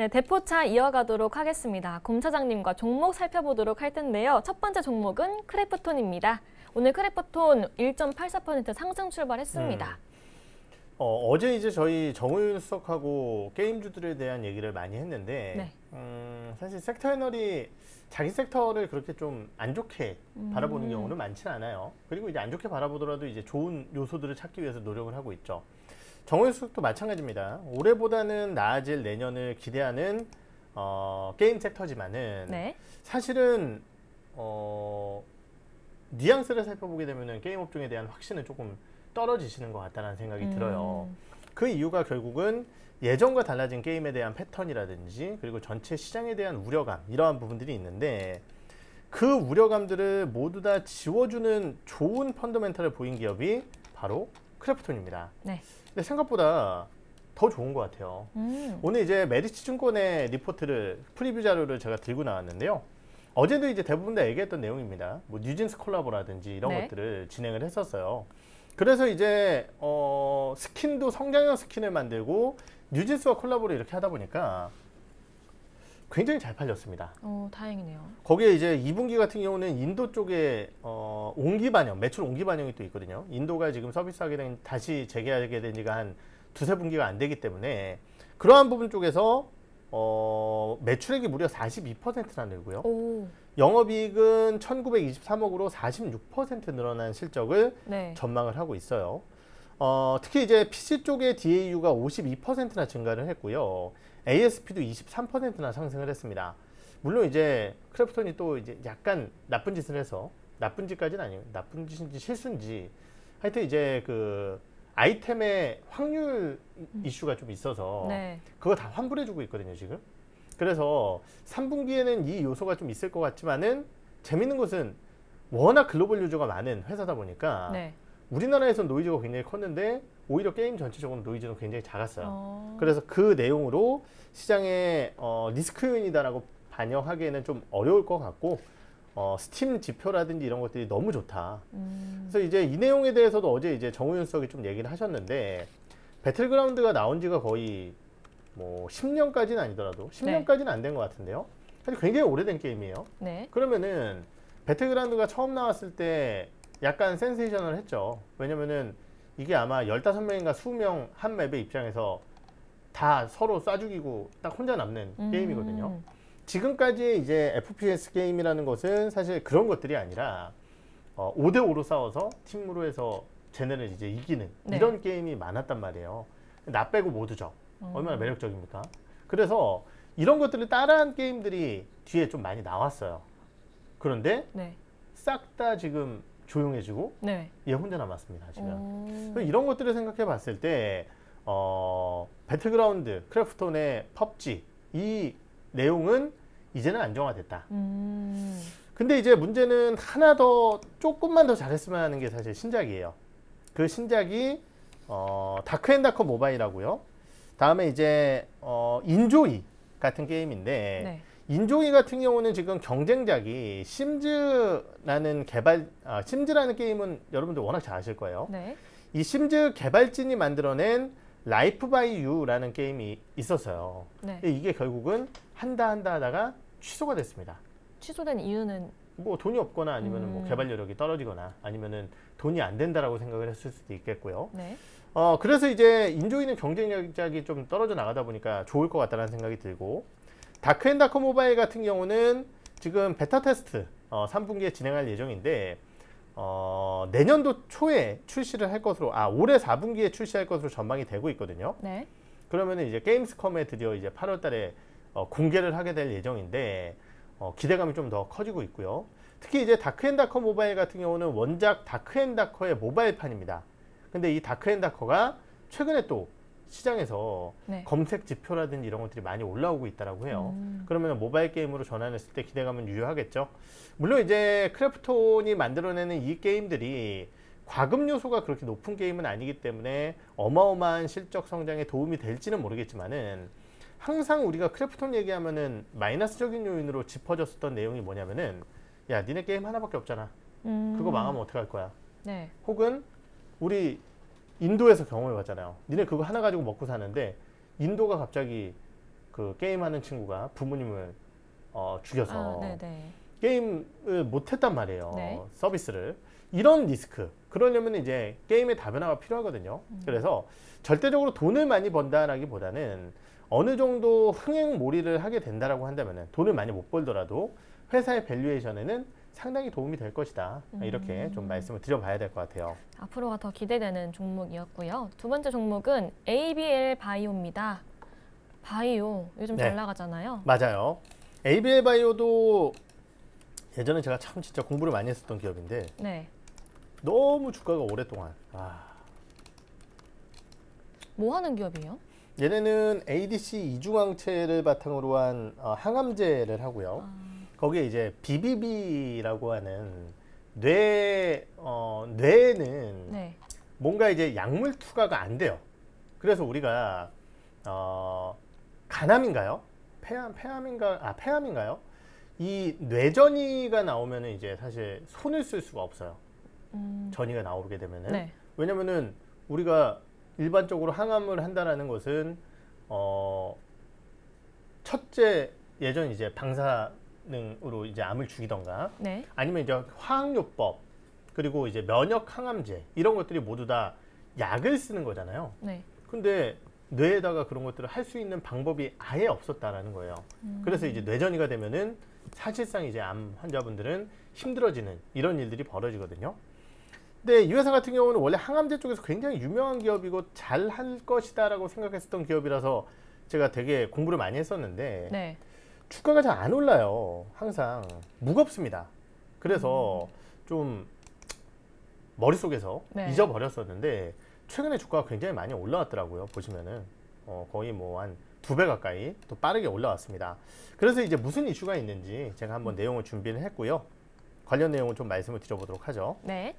네, 대포차 이어가도록 하겠습니다. 곰 차장님과 종목 살펴보도록 할 텐데요. 첫 번째 종목은 크래프톤입니다. 오늘 크래프톤 1.84% 상승 출발했습니다. 어, 제 이제 저희 정우윤 수석하고 게임주들에 대한 얘기를 많이 했는데 네. 음, 사실 섹터 애널이 자기 섹터를 그렇게 좀 안 좋게 음. 바라보는 경우는 많지는 않아요. 그리고 이제 안 좋게 바라보더라도 이제 좋은 요소들을 찾기 위해서 노력을 하고 있죠. 정우윤 수석도 마찬가지입니다. 올해보다는 나아질 내년을 기대하는 어, 게임 섹터지만은 네. 사실은 어, 뉘앙스를 살펴보게 되면은 게임 업종에 대한 확신은 조금 떨어지시는 것 같다는 생각이 음. 들어요. 그 이유가 결국은 예전과 달라진 게임에 대한 패턴이라든지 그리고 전체 시장에 대한 우려감 이러한 부분들이 있는데 그 우려감들을 모두 다 지워주는 좋은 펀더멘탈을 보인 기업이 바로 크래프톤입니다. 네. 근데 생각보다 더 좋은 것 같아요. 음. 오늘 이제 메리츠 증권의 리포트를 프리뷰 자료를 제가 들고 나왔는데요. 어제도 이제 대부분 다 얘기했던 내용입니다. 뭐 뉴진스 콜라보라든지 이런 네. 것들을 진행을 했었어요. 그래서 이제 어, 스킨도 성장형 스킨을 만들고 뉴진스와 콜라보를 이렇게 하다 보니까 굉장히 잘 팔렸습니다. 어, 다행이네요. 거기에 이제 2분기 같은 경우는 인도 쪽에 어, 온기 반영, 매출 온기 반영이 또 있거든요. 인도가 지금 서비스하게 된 다시 재개하게 된 지가 한 두세 분기가 안 되기 때문에 그러한 부분 쪽에서 어, 매출액이 무려 42%나 늘고요. 오. 영업이익은 1923억으로 46% 늘어난 실적을 네. 전망을 하고 있어요. 어, 특히 이제 PC 쪽의 DAU가 52%나 증가를 했고요. ASP도 23%나 상승을 했습니다. 물론 이제 크래프톤이 또 이제 약간 나쁜 짓을 해서 나쁜 짓까지는 아니에요. 나쁜 짓인지 실수인지 하여튼 이제 그 아이템의 확률 이슈가 좀 있어서 네. 그거 다 환불해주고 있거든요 지금. 그래서 3분기에는 이 요소가 좀 있을 것 같지만은 재밌는 것은 워낙 글로벌 유저가 많은 회사다 보니까 네. 우리나라에선 노이즈가 굉장히 컸는데 오히려 게임 전체적으로 노이즈는 굉장히 작았어요. 어. 그래서 그 내용으로 시장에 어, 리스크 요인이다라고 반영하기에는 좀 어려울 것 같고 어, 스팀 지표라든지 이런 것들이 너무 좋다. 음. 그래서 이제 이 내용에 대해서도 어제 이제 정우윤 수석이 좀 얘기를 하셨는데 배틀그라운드가 나온 지가 거의 뭐 10년까지는 아니더라도 10년까지는 안 된 것 같은데요. 사실 굉장히 오래된 게임이에요. 네. 그러면은 배틀그라운드가 처음 나왔을 때 약간 센세이션을 했죠. 왜냐면은 이게 아마 15명인가 20명 한 맵의 입장에서 다 서로 쏴 죽이고 딱 혼자 남는 음. 게임이거든요. 지금까지의 이제 FPS 게임이라는 것은 사실 그런 것들이 아니라 어, 5대5로 싸워서 팀으로 해서 쟤네를 이제 이기는 네. 이런 게임이 많았단 말이에요. 나 빼고 모두죠. 음. 얼마나 매력적입니까? 그래서 이런 것들을 따라한 게임들이 뒤에 좀 많이 나왔어요. 그런데 네. 싹다 지금 조용해지고 네. 얘 혼자 남았습니다. 지금. 이런 것들을 생각해 봤을 때 어, 배틀그라운드, 크래프톤의 펍지 이 내용은 이제는 안정화됐다. 음. 근데 이제 문제는 하나 더 조금만 더 잘했으면 하는 게 사실 신작이에요. 그 신작이 어, 다크앤다커 모바일하고요. 다음에 이제 어, 인조이 같은 게임인데 네. 인조이 같은 경우는 지금 경쟁작이 심즈라는 개발 아, 심즈라는 게임은 여러분들 워낙 잘 아실 거예요. 네. 이 심즈 개발진이 만들어낸 라이프 바이 유라는 게임이 있었어요. 네. 이게 결국은 한다 한다 하다가 취소가 됐습니다. 취소된 이유는 뭐 돈이 없거나 아니면 뭐 음. 개발 여력이 떨어지거나 아니면은 돈이 안 된다라고 생각을 했을 수도 있겠고요. 네. 어 그래서 이제 인조이는 경쟁력이 좀 떨어져 나가다 보니까 좋을 것 같다는 생각이 들고 다크앤다커 모바일 같은 경우는 지금 베타 테스트 어, 3분기에 진행할 예정인데 어, 내년도 초에 출시를 할 것으로 아 올해 4분기에 출시할 것으로 전망이 되고 있거든요. 네. 그러면은 이제 게임스컴에 드디어 이제 8월달에 어, 공개를 하게 될 예정인데 어, 기대감이 좀 더 커지고 있고요. 특히 이제 다크앤다커 모바일 같은 경우는 원작 다크앤다커의 모바일판입니다. 근데 이 다크앤다커가 최근에 또 시장에서 네. 검색 지표라든지 이런 것들이 많이 올라오고 있다라고 해요. 음. 그러면 모바일 게임으로 전환했을 때 기대감은 유효하겠죠. 물론 이제 크래프톤이 만들어내는 이 게임들이 과금 요소가 그렇게 높은 게임은 아니기 때문에 어마어마한 실적 성장에 도움이 될지는 모르겠지만은 항상 우리가 크래프톤 얘기하면은 마이너스적인 요인으로 짚어졌었던 내용이 뭐냐면은 야 니네 게임 하나밖에 없잖아. 음. 그거 망하면 어떡할 거야. 네. 혹은 우리 인도에서 경험해 봤잖아요. 니네 그거 하나 가지고 먹고 사는데 인도가 갑자기 그 게임하는 친구가 부모님을 어, 죽여서 아, 네네. 게임을 못했단 말이에요. 네. 서비스를. 이런 리스크. 그러려면 이제 게임의 다변화가 필요하거든요. 음. 그래서 절대적으로 돈을 많이 번다라기보다는 어느 정도 흥행 몰이를 하게 된다라고 한다면 돈을 많이 못 벌더라도 회사의 valuation에는 상당히 도움이 될 것이다. 이렇게 음. 좀 말씀을 드려봐야 될 것 같아요. 앞으로가 더 기대되는 종목이었고요. 두 번째 종목은 ABL 바이오입니다. 바이오 요즘 네. 잘 나가잖아요. 맞아요. ABL 바이오도 예전에 제가 참 진짜 공부를 많이 했었던 기업인데 네. 너무 주가가 오랫동안 아, 뭐 하는 기업이에요? 얘네는 ADC 이중항체를 바탕으로 한 어, 항암제를 하고요. 아, 거기에 이제 BBB라고 하는 뇌 어, 뇌에는 네. 뭔가 이제 약물 투과가 안 돼요. 그래서 우리가 어, 간암인가요? 폐암 폐암인가 아 폐암인가요? 이 뇌전이가 나오면 은 이제 사실 손을 쓸 수가 없어요. 음, 전이가 나오게 되면은 네. 왜냐면은 우리가 일반적으로 항암을 한다라는 것은 어 첫째 예전 이제 방사 능으로 이제 암을 죽이던가 네. 아니면 이제 화학요법 그리고 이제 면역 항암제 이런 것들이 모두 다 약을 쓰는 거잖아요. 네. 근데 뇌에다가 그런 것들을 할 수 있는 방법이 아예 없었다라는 거예요. 음, 그래서 이제 뇌전이가 되면은 사실상 이제 암 환자분들은 힘들어지는 이런 일들이 벌어지거든요. 근데 이 회사 같은 경우는 원래 항암제 쪽에서 굉장히 유명한 기업이고 잘 할 것이다라고 생각했었던 기업이라서 제가 되게 공부를 많이 했었는데 네. 주가가 잘 안 올라요. 항상 무겁습니다. 그래서 좀 머릿속에서 네. 잊어버렸었는데 최근에 주가가 굉장히 많이 올라왔더라고요. 보시면은 어, 거의 뭐 한 두 배 가까이 또 빠르게 올라왔습니다. 그래서 이제 무슨 이슈가 있는지 제가 한번 내용을 준비를 했고요. 관련 내용을 좀 말씀을 드려보도록 하죠. 네.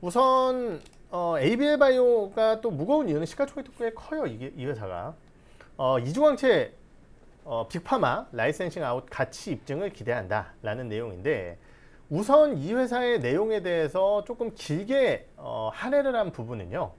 우선 어, ABL 바이오가 또 무거운 이유는 시가총액도 꽤 커요. 이게 이 회사가 어, 이중항체 어, big pharma licensing out 가치 입증을 기대한다 라는 내용인데 우선 이 회사의 내용에 대해서 조금 길게 어, 할애를 한 부분은요.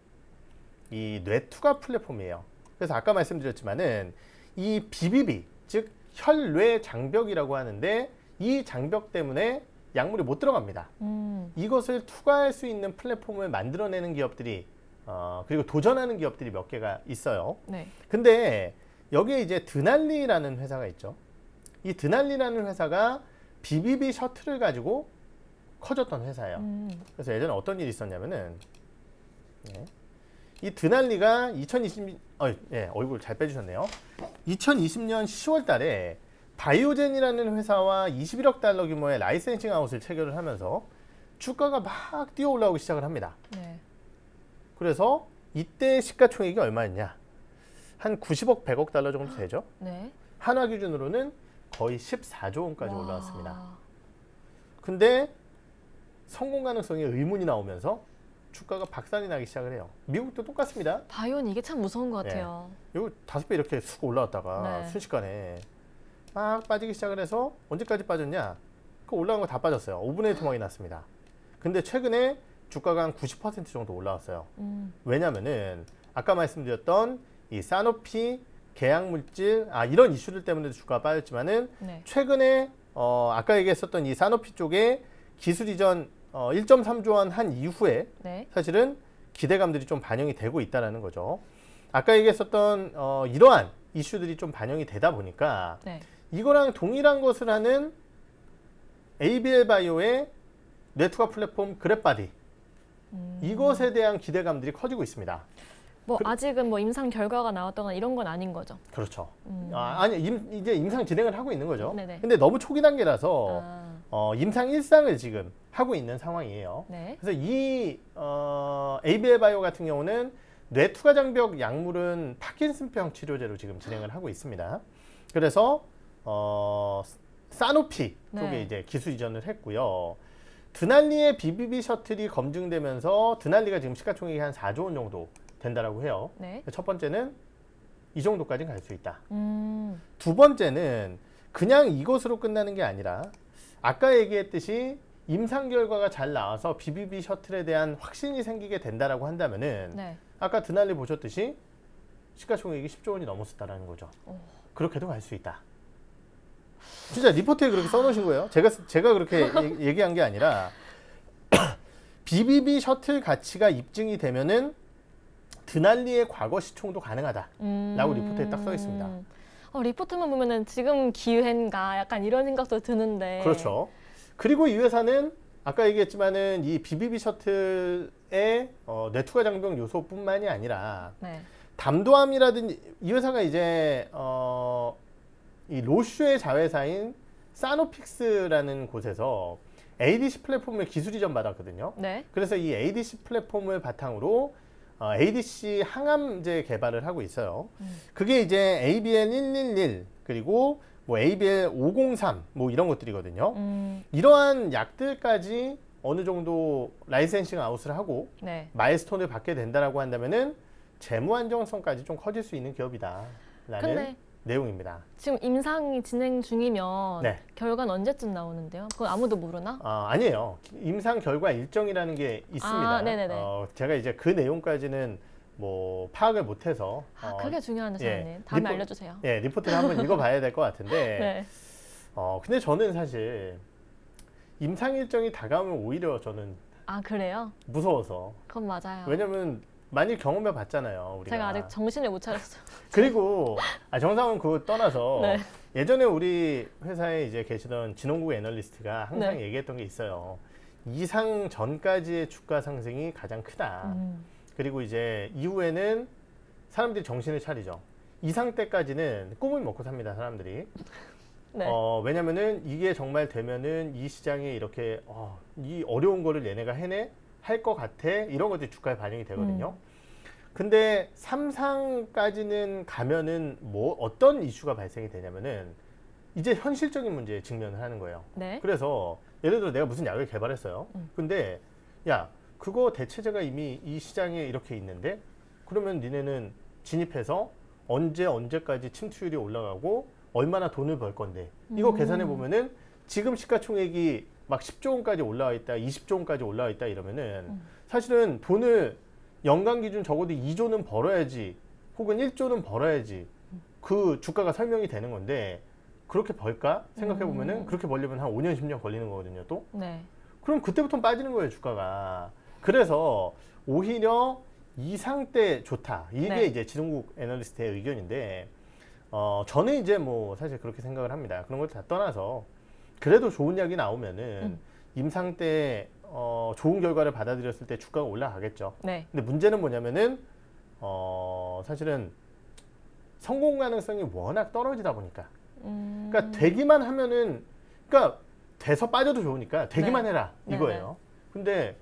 이 뇌투과 플랫폼이에요. 그래서 아까 말씀드렸지만은 이 BBB 즉 혈뇌 장벽이라고 하는데 이 장벽 때문에 약물이 못 들어갑니다. 음, 이것을 투과할 수 있는 플랫폼을 만들어내는 기업들이 어, 그리고 도전하는 기업들이 몇 개가 있어요. 네. 근데 여기에 이제 드날리라는 회사가 있죠. 이 드날리라는 회사가 BBB 셔틀을 가지고 커졌던 회사예요. 음, 그래서 예전에 어떤 일이 있었냐면은 예. 이 드날리가 2020 어, 예, 얼굴 잘 빼주셨네요. 2020년 10월달에 바이오젠이라는 회사와 21억 달러 규모의 licensing out을 체결을 하면서 주가가 막 뛰어 올라오기 시작을 합니다. 네. 그래서 이때 시가총액이 얼마였냐? 한 90억, 100억 달러 정도 되죠. 네. 한화 기준으로는 거의 14조 원까지 와. 올라왔습니다. 근데 성공 가능성에 의문이 나오면서 주가가 박살이 나기 시작을 해요. 미국도 똑같습니다. 바이오는 이게 참 무서운 것 네. 같아요. 이거 다섯 배 이렇게 쑥 올라왔다가 네. 순식간에 막 빠지기 시작을 해서 언제까지 빠졌냐? 그 올라간 거 다 빠졌어요. 5분의 1 토막이 났습니다. 근데 최근에 주가가 한 90% 정도 올라왔어요. 음, 왜냐면은 아까 말씀드렸던 이 사노피 계약 물질 아 이런 이슈들 때문에도 주가가 빠졌지만은 네. 최근에 어 아까 얘기했었던 이 사노피 쪽에 기술 이전 어 1.3조 원 한 이후에 네. 사실은 기대감들이 좀 반영이 되고 있다라는 거죠. 아까 얘기했었던 어 이러한 이슈들이 좀 반영이 되다 보니까 네. 이거랑 동일한 것을 하는 ABL 바이오의 네트워크 플랫폼 그랩바디 음. 이것에 대한 기대감들이 커지고 있습니다. 뭐 그- 아직은 뭐 임상 결과가 나왔거나 이런 건 아닌 거죠. 그렇죠. 음. 아, 아니 임, 이제 임상 진행을 하고 있는 거죠. 네네. 근데 너무 초기 단계라서 아, 어, 임상 일상을 지금 하고 있는 상황이에요. 네. 그래서 이 어, ABL 바이오 같은 경우는 뇌투과 장벽 약물은 파킨슨병 치료제로 지금 진행을 하고 있습니다. 그래서 어, 사노피 쪽에 네. 이제 기술 이전을 했고요. 드날리의 BBB 셔틀이 검증되면서 드날리가 지금 시가총액이 한 4조 원 정도 된다라고 해요. 네. 첫 번째는 이 정도까지 갈 수 있다. 음, 두 번째는 그냥 이것으로 끝나는 게 아니라 아까 얘기했듯이 임상 결과가 잘 나와서 BBB 셔틀에 대한 확신이 생기게 된다라고 한다면은 네. 아까 드날리 보셨듯이 시가총액이 10조 원이 넘었었다라는 거죠. 어. 그렇게도 갈 수 있다. 진짜 리포트에 그렇게 써놓으신 거예요. 제가 제가 그렇게 얘- 얘기한 게 아니라 BBB shuttle 가치가 입증이 되면은 드날리의 과거 시총도 가능하다. 음. 라고 리포트에 딱 써 있습니다. 어, 리포트만 보면은 지금 기회인가 약간 이런 생각도 드는데. 그렇죠. 그리고 이 회사는 아까 얘기했지만은 이 BBB 셔틀의 어, 내투가 장벽 요소뿐만이 아니라 네. 담도암이라든지 이 회사가 이제 어, 이 로슈의 자회사인 시나픽스라는 곳에서 ADC 플랫폼을 기술 이전 받았거든요. 네. 그래서 이 ADC 플랫폼을 바탕으로 어, ADC 항암제 개발을 하고 있어요. 음. 그게 이제 ABL 111 그리고 뭐 ABL 503 뭐 이런 것들이거든요. 음. 이러한 약들까지 어느 정도 licensing out을 하고 네. milestone을 받게 된다라고 한다면은 재무 안정성까지 좀 커질 수 있는 기업이다 라는 근데 내용입니다. 지금 임상이 진행 중이면 네. 결과는 언제쯤 나오는데요? 그건 아무도 모르나? 아, 아니에요. 임상 결과 일정이라는 게 있습니다. 아, 네네네. 어, 제가 이제 그 내용까지는 뭐 파악을 못해서 아, 어, 그게 중요한 예. 사연님. 다음에 리포- 알려주세요. 예 리포트를 한번 읽어봐야 될 것 같은데 네. 어 근데 저는 사실 임상 일정이 다가오면 오히려 저는 아 그래요? 무서워서 그건 맞아요. 왜냐면 많이 경험해 봤잖아요 우리가 제가 아직 정신을 못 차렸어요. 그리고 아, 정상은 그거 떠나서 네. 예전에 우리 회사에 이제 계시던 진홍국 애널리스트가 항상 네. 얘기했던 게 있어요 이상 전까지의 주가 상승이 가장 크다 음. 그리고 이제 이후에는 사람들이 정신을 차리죠 이상 때까지는 꿈을 먹고 삽니다 사람들이 네. 어, 왜냐면은 이게 정말 되면은 이 시장에 이렇게 어, 이 어려운 거를 얘네가 해내 할 것 같아 이런 것들이 주가에 반영이 되거든요. 근데 삼상까지는 가면은 뭐 어떤 이슈가 발생이 되냐면은 이제 현실적인 문제에 직면을 하는 거예요. 네. 그래서 예를 들어 내가 무슨 약을 개발했어요. 음. 근데 야 그거 대체제가 이미 이 시장에 이렇게 있는데 그러면 니네는 진입해서 언제 언제까지 침투율이 올라가고 얼마나 돈을 벌 건데 이거 음. 계산해 보면은 지금 시가총액이 막 10조 원까지 올라와 있다, 20조 원까지 올라와 있다 이러면은 음. 사실은 돈을 연간 기준 적어도 2조는 벌어야지 혹은 1조는 벌어야지 그 주가가 설명이 되는 건데 그렇게 벌까 생각해 보면은 음. 그렇게 벌려면 한 5년 10년 걸리는 거거든요 또 네. 그럼 그때부터 빠지는 거예요 주가가 그래서 오히려 이상 때 좋다 이게 네. 이제 지동국 애널리스트의 의견인데 어 저는 이제 뭐 사실 그렇게 생각을 합니다 그런 걸 다 떠나서 그래도 좋은 약이 나오면은 음. 임상 때 어, 좋은 결과를 받아들였을 때 주가가 올라가겠죠 네. 근데 문제는 뭐냐면은 어 사실은 성공 가능성이 워낙 떨어지다 보니까 음. 그러니까 되기만 하면은 그러니까 돼서 빠져도 좋으니까 되기만 네. 해라 네, 이거예요. 근데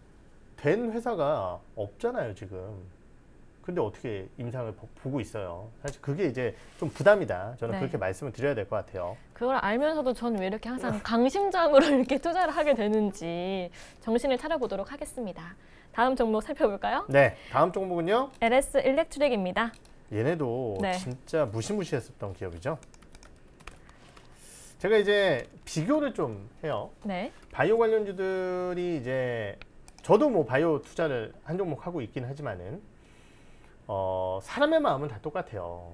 된 회사가 없잖아요 지금. 근데 어떻게 임상을 보- 보고 있어요. 사실 그게 이제 좀 부담이다. 저는 네. 그렇게 말씀을 드려야 될 것 같아요. 그걸 알면서도 전왜 이렇게 항상 강심장으로 이렇게 투자를 하게 되는지 정신을 차려보도록 하겠습니다. 다음 종목 살펴볼까요? 네, 다음 종목은요. LS 일렉트릭입니다. 얘네도 네. 진짜 무시무시했었던 기업이죠. 제가 이제 비교를 좀 해요. 네. 바이오 관련주들이 이제 저도 뭐 바이오 투자를 한 종목 하고 있긴 하지만은 어 사람의 마음은 다 똑같아요.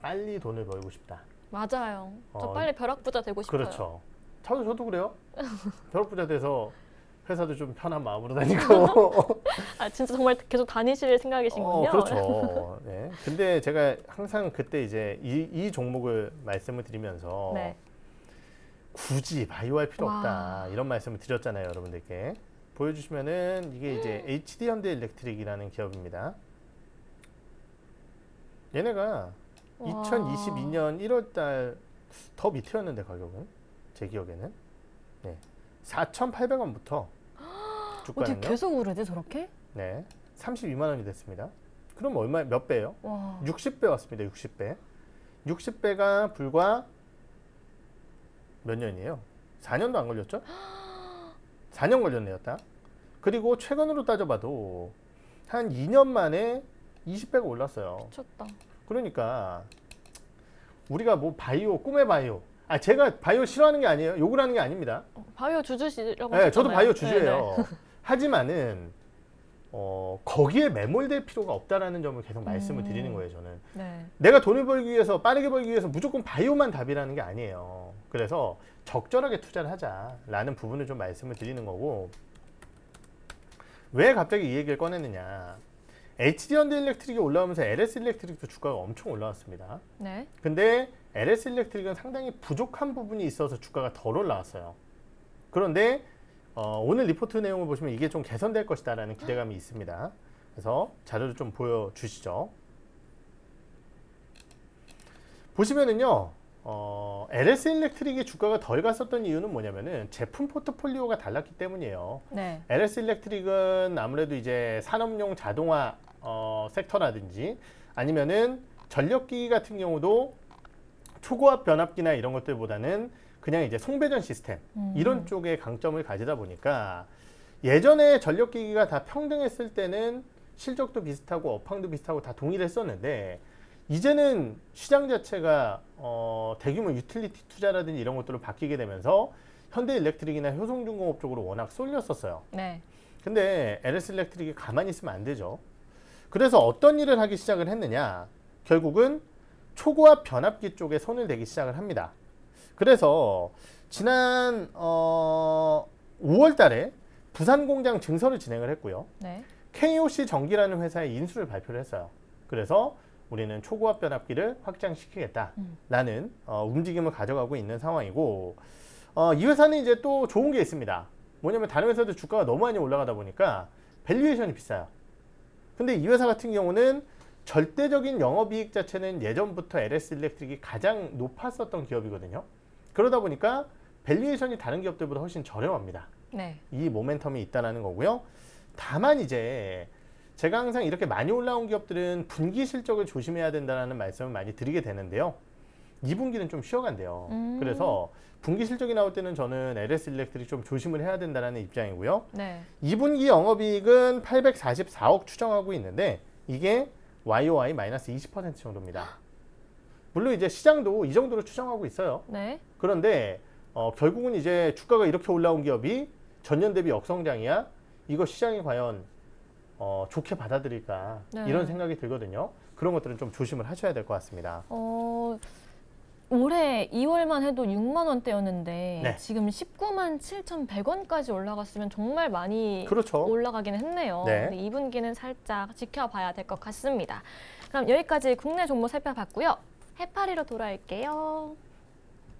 빨리 돈을 벌고 싶다. 맞아요. 저 어, 빨리 벼락부자 되고 싶어요. 그렇죠. 저도 저도 그래요. 벼락부자 돼서 회사도 좀 편한 마음으로 다니고. 아 진짜 정말 계속 다니실 생각이신군요. 어, 그렇죠. 네. 근데 제가 항상 그때 이제 이, 이 종목을 말씀을 드리면서 네. 굳이 바이오 할 필요 와. 없다 이런 말씀을 드렸잖아요 여러분들께 보여주시면은 이게 이제 HD 현대 일렉트릭이라는 기업입니다 얘네가 와. 2022년 1월달 더 밑이었는데 가격은 제 기억에는 네 4,800원부터 어떻게 주가는요 계속 오르지 저렇게? 네 32만 원이 됐습니다 그럼 얼마 몇 배예요? 와. 60배 왔습니다. 60배. 60배가 불과 몇 년이에요? 4년도 안 걸렸죠? 4년 걸렸네요, 딱. 그리고 최근으로 따져봐도 한 2년 만에 20배가 올랐어요. 미쳤다. 그러니까 우리가 뭐 바이오, 꿈의 바이오. 아, 제가 바이오 싫어하는 게 아니에요. 욕을 하는 게 아닙니다. 바이오 주주시라고 네, 저도. 바이오. 주주예요. 하지만은 어, 거기에 매몰될 필요가 없다라는 점을 계속 말씀을 음. 드리는 거예요, 저는. 네. 내가 돈을 벌기 위해서 빠르게 벌기 위해서 무조건 바이오만 답이라는 게 아니에요. 그래서 적절하게 투자를 하자라는 부분을 좀 말씀을 드리는 거고 왜 갑자기 이 얘기를 꺼냈느냐? HD 현대 일렉트릭이 올라오면서 LS 일렉트릭도 주가가 엄청 올라왔습니다. 네. 근데 LS 일렉트릭은 상당히 부족한 부분이 있어서 주가가 덜 올라왔어요. 그런데 어, 오늘 리포트 내용을 보시면 이게 좀 개선될 것이다라는 기대감이 있습니다. 그래서 자료를 좀 보여주시죠. 보시면은요, 어, LS 일렉트릭이 주가가 덜 갔었던 이유는 뭐냐면은 제품 포트폴리오가 달랐기 때문이에요. 네. LS 일렉트릭은 아무래도 이제 산업용 자동화 어, 섹터라든지 아니면은 전력기기 같은 경우도 초고압 변압기나 이런 것들보다는 그냥 이제 송배전 시스템 음. 이런 쪽에 강점을 가지다 보니까 예전에 전력기기가 다 평등했을 때는 실적도 비슷하고 업황도 비슷하고 다 동일했었는데 이제는 시장 자체가 어, 대규모 유틸리티 투자라든지 이런 것들로 바뀌게 되면서 현대 일렉트릭이나 효성중공업 쪽으로 워낙 쏠렸었어요. 네. 근데 LS 일렉트릭이 가만히 있으면 안 되죠. 그래서 어떤 일을 하기 시작을 했느냐? 결국은 초고압 변압기 쪽에 손을 대기 시작을 합니다. 그래서 지난 어, 5월 달에 부산 공장 증설을 진행을 했고요. 네. KOC 전기라는 회사에 인수를 발표를 했어요. 그래서 우리는 초고압 변압기를 확장시키겠다라는 어, 움직임을 가져가고 있는 상황이고 어, 이 회사는 이제 또 좋은 게 있습니다. 뭐냐면 다른 회사들 주가가 너무 많이 올라가다 보니까 valuation이 비싸요. 근데 이 회사 같은 경우는 절대적인 영업이익 자체는 예전부터 LS 일렉트릭이 가장 높았었던 기업이거든요. 그러다 보니까 valuation이 다른 기업들보다 훨씬 저렴합니다. 네. 이 모멘텀이 있다라는 거고요. 다만 이제 제가 항상 이렇게 많이 올라온 기업들은 분기 실적을 조심해야 된다는 말씀을 많이 드리게 되는데요. 2분기는 좀 쉬어간대요. 음. 그래서 분기 실적이 나올 때는 저는 LS 일렉트릭 좀 조심을 해야 된다는 입장이고요. 네. 2분기 영업이익은 844억 추정하고 있는데 이게 YOY 마이너스 20% 정도입니다. 물론 이제 시장도 이 정도로 추정하고 있어요. 네. 그런데 어, 결국은 이제 주가가 이렇게 올라온 기업이 전년 대비 역성장이야. 이거 시장이 과연 어, 좋게 받아들일까 네. 이런 생각이 들거든요. 그런 것들은 좀 조심을 하셔야 될 것 같습니다. 어, 올해 2월만 해도 6만 원대였는데 네. 지금 19만 7,100원까지 올라갔으면 정말 많이 그렇죠. 올라가긴 했네요. 네. 근데 2분기는 살짝 지켜봐야 될 것 같습니다. 그럼 여기까지 국내 종목 살펴봤고요. 해파리로 돌아올게요.